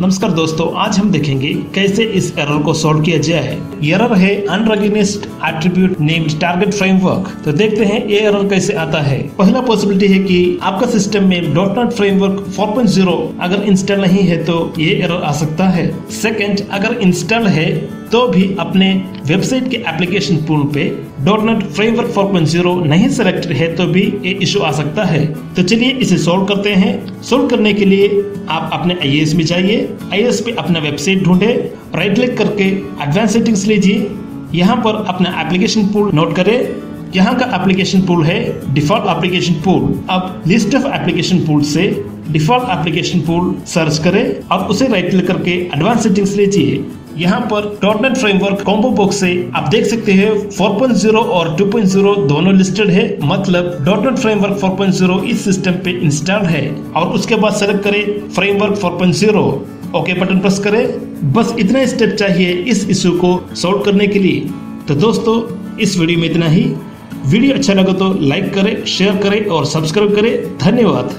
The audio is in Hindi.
नमस्कार दोस्तों, आज हम देखेंगे कैसे इस एरर को सॉल्व किया जाए। एरर है unrecognised attribute named target framework तो देखते हैं ये एरर कैसे आता है। पहला पॉसिबिलिटी है कि आपका सिस्टम में डॉट नॉट फ्रेमवर्क 4.0 अगर इंस्टॉल नहीं है तो ये एरर आ सकता है। सेकंड अगर इंस्टॉल है तो भी अपने वेबसाइट के एप्लीकेशन पूल पे. डॉट नेट फ्रेमवर्क 4.0 नहीं सेलेक्टेड है तो भी ये इशू आ सकता है। तो चलिए इसे सॉल्व करते हैं। सॉल्व करने के लिए आप अपने आई में जाइए। आई पे अपना वेबसाइट ढूंढे। राइट क्लिक करके एडवांस सेटिंग्स लीजिए। यहाँ पर अपना एप्लीकेशन पूल नोट करें। यहाँ का एप्लीकेशन पूल है डिफ़ॉल्ट एप्लीकेशन पूल अब लिस्ट ऑफ़ एप्लीकेशन पूल से डिफ़ॉल्ट एप्लीकेशन पूल सर्च करें और उसे राइट क्लिक करके एडवांस सेटिंग्स लीजिए यहाँ पर. डॉटनेट फ्रेमवर्क कॉम्बो बॉक्स से आप देख सकते हैं 4.0 और 2.0 दोनों लिस्टेड है। मतलब. डॉटनेट फ्रेमवर्क 4.0 इस सिस्टम पे इंस्टॉल है। और उसके बाद सेलेक्ट करें फ्रेमवर्क 4.0 ओके बटन प्रेस करें। बस इतना स्टेप चाहिए इस इशू को सॉल्व करने के लिए। तो दोस्तों, इस वीडियो में इतना ही। वीडियो अच्छा लगा तो लाइक करें शेयर करें और सब्सक्राइब करें। धन्यवाद।